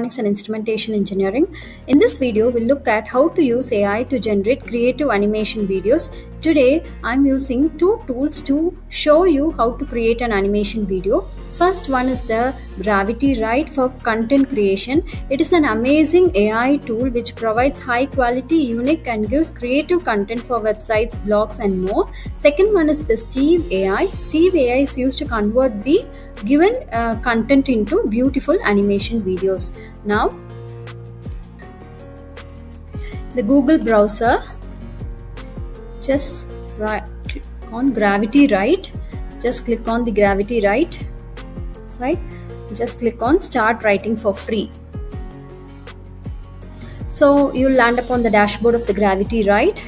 Electronics and Instrumentation Engineering. In this video, we'll look at how to use AI to generate creative animation videos. Today, I'm using two tools to show you how to create an animation video. First one is the Gravity Write for content creation. It is an amazing AI tool which provides high quality, unique, and gives creative content for websites, blogs, and more. Second one is the Steve AI. Steve AI is used to convert the given uh, content into beautiful animation videos. Now, the Google browser, just right click on Gravity Write. Just click on the Gravity Write site. Just click on Start Writing for free. So you'll land upon the dashboard of the Gravity Write.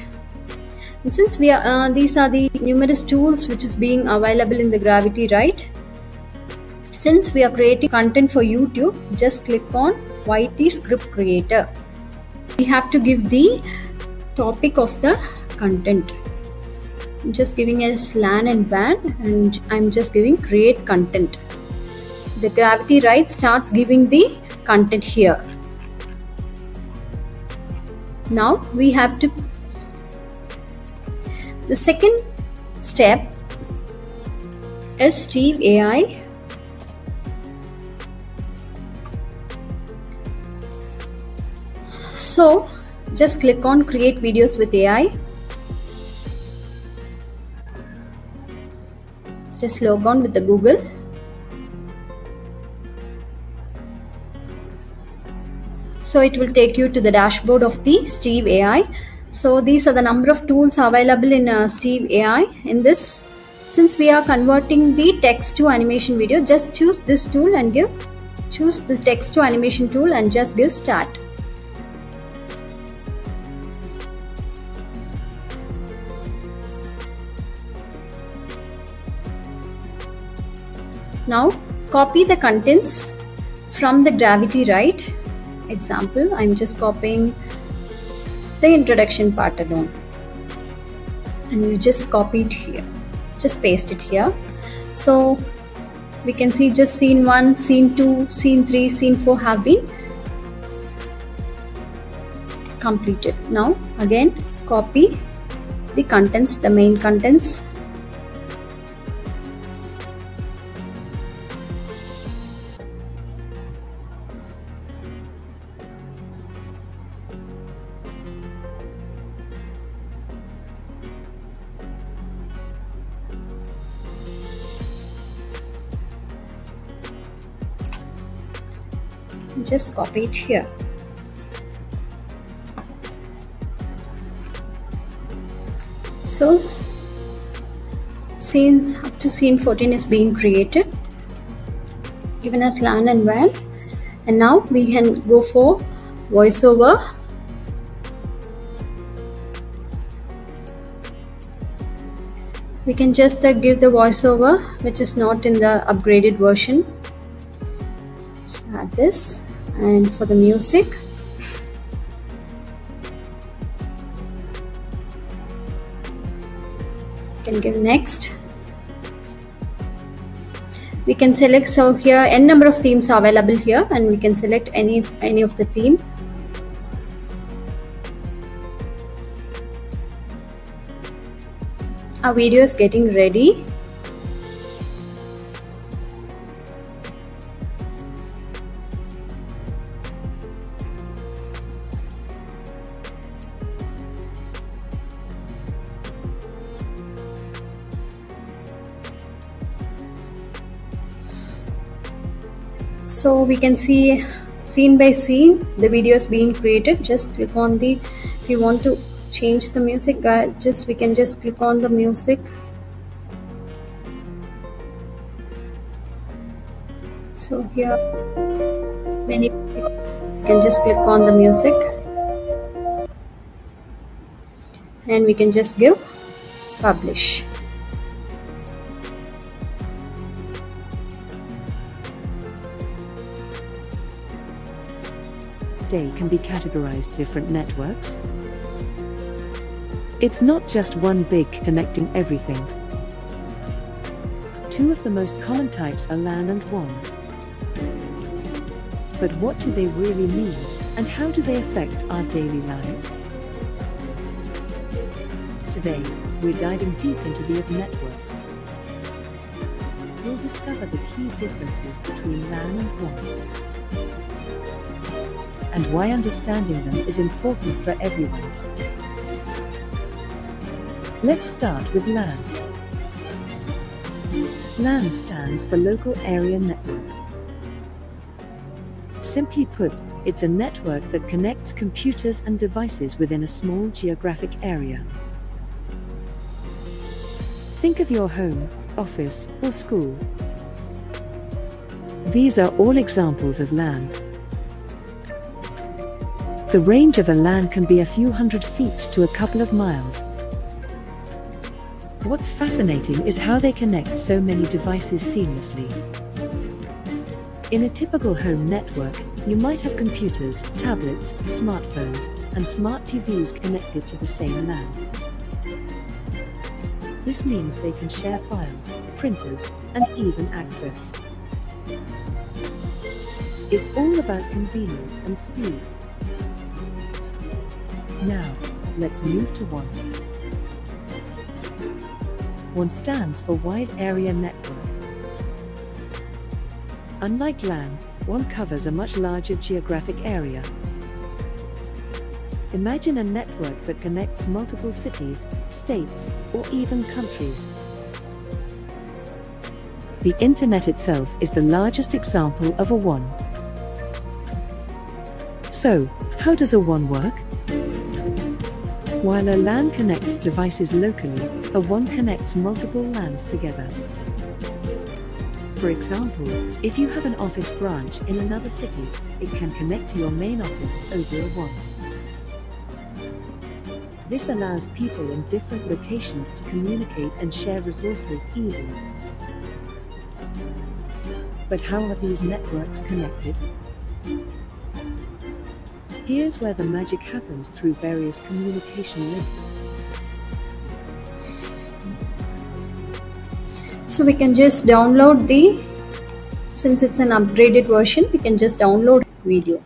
And since we are, uh, these are the numerous tools which is being available in the Gravity Write. Since we are creating content for YouTube, just click on YT Script Creator. We have to give the topic of the content. I'm just giving a slan and WAN and I'm just giving create content. The Gravity Write starts giving the content here. Now we have to the second step is Steve AI So just click on create videos with AI. Just log on with the Google. So it will take you to the dashboard of the Steve AI. So these are the number of tools available in uh, Steve AI. In this, since we are converting the text to animation video, just choose this tool and give choose the text to animation tool and just give start. Now copy the contents from the Gravity Write Example, I'm just copying the introduction part alone. And you just copy it here. Just paste it here. So we can see just scene 1, scene 2, scene 3, scene 4 have been completed. Now again copy the contents, the main contents just copy it here. So scene up to scene 14 is being created given as LAN and WAN and now we can go for voiceover. We can just uh, give the voiceover which is not in the upgraded version. Just add this and for the music? Can give next. We can select so here n number of themes are available here and we can select any any of the theme. Our video is getting ready so we can see scene by scene the video is being created. Just click on the if you want to change the music uh, just we can just click on the music. So here many you can just click on the music. And we can just give publish can be categorized different networks? It's not just one big connecting everything. Two of the most common types are LAN and WAN. But what do they really mean, and how do they affect our daily lives? Today, we're diving deep into the of networks. We'll discover the key differences between LAN and WAN, and why understanding them is important for everyone. Let's start with LAN. LAN stands for Local Area Network. Simply put, it's a network that connects computers and devices within a small geographic area. Think of your home, office, or school. These are all examples of LAN. The range of a LAN can be a few hundred feet to a couple of miles. What's fascinating is how they connect so many devices seamlessly. In a typical home network, you might have computers, tablets, smartphones, and smart TVs connected to the same LAN. This means they can share files, printers, and even access. It's all about convenience and speed. Now, let's move to WAN. WAN stands for Wide Area Network. Unlike LAN, WAN covers a much larger geographic area. Imagine a network that connects multiple cities, states, or even countries. The internet itself is the largest example of a WAN. So, how does a WAN work? While a LAN connects devices locally, a WAN connects multiple LANs together. For example, if you have an office branch in another city, it can connect to your main office over a WAN. This allows people in different locations to communicate and share resources easily. But how are these networks connected? Here's where the magic happens through various communication links. So we can just download the, since it's an upgraded version, we can just download video.